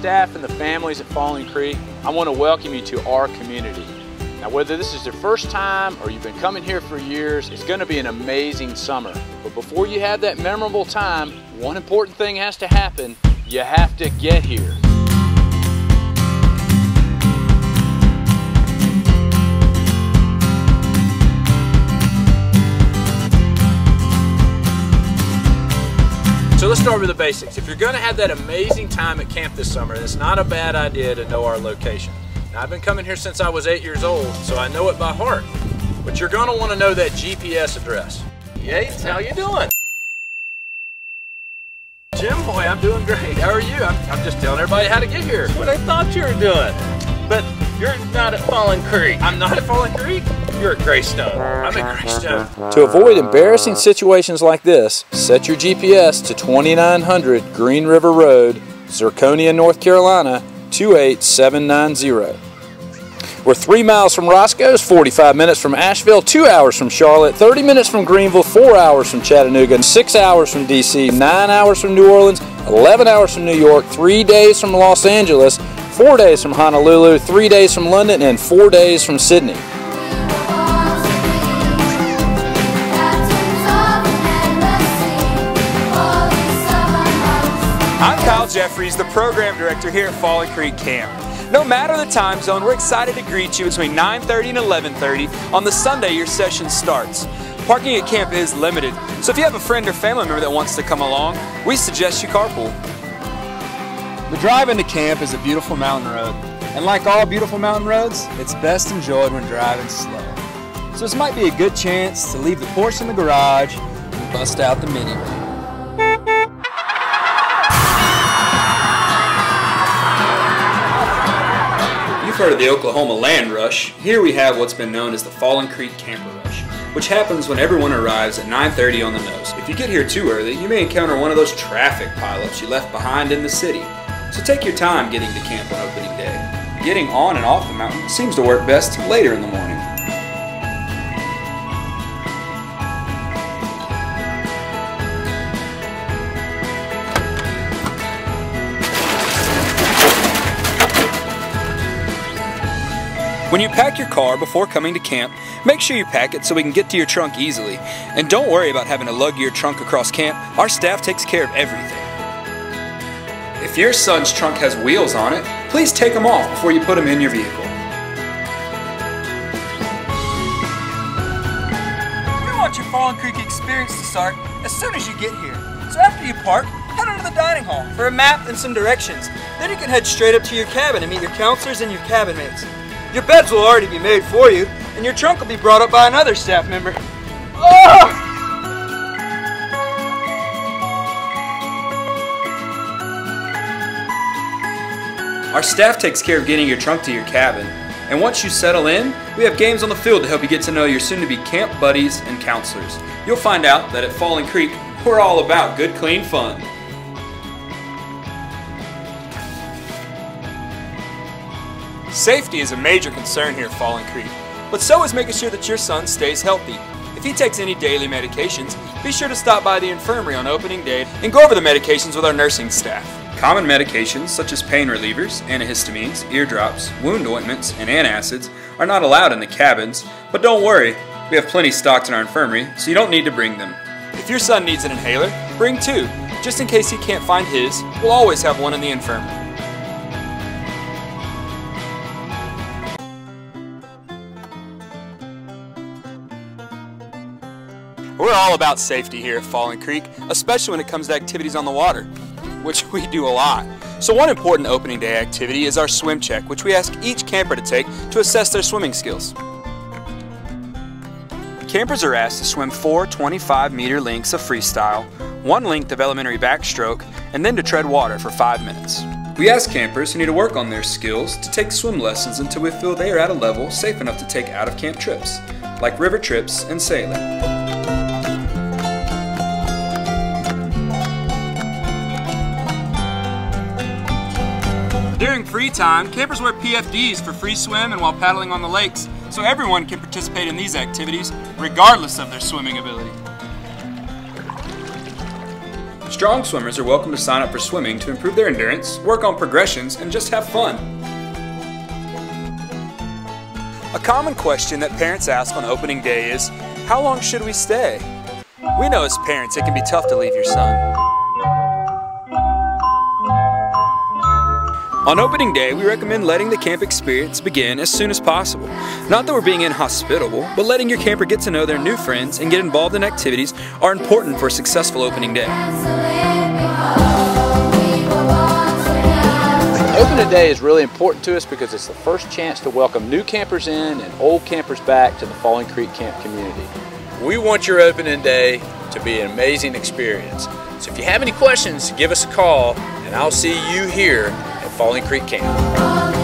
staff and the families at Falling Creek, I want to welcome you to our community. Now, whether this is your first time or you've been coming here for years, it's going to be an amazing summer. But before you have that memorable time, one important thing has to happen. You have to get here. So let's start with the basics. If you're going to have that amazing time at camp this summer, it's not a bad idea to know our location. Now, I've been coming here since I was eight years old, so I know it by heart. But you're going to want to know that GPS address. Yates, how you doing? Jim, boy, I'm doing great. How are you? I'm, I'm just telling everybody how to get here. That's what I thought you were doing. But you're not at Falling Creek. I'm not at Falling Creek. You're at Greystone. I'm at Greystone. To avoid embarrassing situations like this, set your GPS to 2900 Green River Road, Zirconia, North Carolina 28790. We're three miles from Roscoe's, 45 minutes from Asheville, two hours from Charlotte, 30 minutes from Greenville, four hours from Chattanooga, six hours from DC, nine hours from New Orleans, 11 hours from New York, three days from Los Angeles, four days from Honolulu, three days from London, and four days from Sydney. I'm Kyle Jeffries, the program director here at Falling Creek Camp. No matter the time zone, we're excited to greet you between 9.30 and 11.30 on the Sunday your session starts. Parking at camp is limited, so if you have a friend or family member that wants to come along, we suggest you carpool. The drive into camp is a beautiful mountain road, and like all beautiful mountain roads, it's best enjoyed when driving slow. So this might be a good chance to leave the Porsche in the garage and bust out the Mini. Room. You've heard of the Oklahoma Land Rush, here we have what's been known as the Falling Creek Camper Rush, which happens when everyone arrives at 9.30 on the nose. If you get here too early, you may encounter one of those traffic pileups you left behind in the city. So take your time getting to camp on opening day. Getting on and off the mountain seems to work best later in the morning. When you pack your car before coming to camp, make sure you pack it so we can get to your trunk easily. And don't worry about having to lug your trunk across camp, our staff takes care of everything. If your son's trunk has wheels on it, please take them off before you put them in your vehicle. We want your Falling Creek experience to start as soon as you get here. So after you park, head on to the dining hall for a map and some directions. Then you can head straight up to your cabin and meet your counselors and your cabin mates. Your beds will already be made for you, and your trunk will be brought up by another staff member. Oh! Our staff takes care of getting your trunk to your cabin, and once you settle in, we have games on the field to help you get to know your soon-to-be camp buddies and counselors. You'll find out that at Falling Creek, we're all about good, clean fun. Safety is a major concern here at Falling Creek, but so is making sure that your son stays healthy. If he takes any daily medications, be sure to stop by the infirmary on opening day and go over the medications with our nursing staff. Common medications such as pain relievers, antihistamines, eardrops, wound ointments, and antacids are not allowed in the cabins, but don't worry, we have plenty stocked in our infirmary, so you don't need to bring them. If your son needs an inhaler, bring two. Just in case he can't find his, we'll always have one in the infirmary. We're all about safety here at Falling Creek, especially when it comes to activities on the water, which we do a lot. So one important opening day activity is our swim check, which we ask each camper to take to assess their swimming skills. Campers are asked to swim four 25 meter lengths of freestyle, one length of elementary backstroke, and then to tread water for five minutes. We ask campers who need to work on their skills to take swim lessons until we feel they are at a level safe enough to take out of camp trips, like river trips and sailing. During free time, campers wear PFDs for free swim and while paddling on the lakes, so everyone can participate in these activities regardless of their swimming ability. Strong swimmers are welcome to sign up for swimming to improve their endurance, work on progressions, and just have fun. A common question that parents ask on opening day is, how long should we stay? We know as parents it can be tough to leave your son. On opening day, we recommend letting the camp experience begin as soon as possible. Not that we're being inhospitable, but letting your camper get to know their new friends and get involved in activities are important for a successful opening day. Opening day is really important to us because it's the first chance to welcome new campers in and old campers back to the Falling Creek Camp community. We want your opening day to be an amazing experience. So if you have any questions, give us a call and I'll see you here Falling Creek Camp.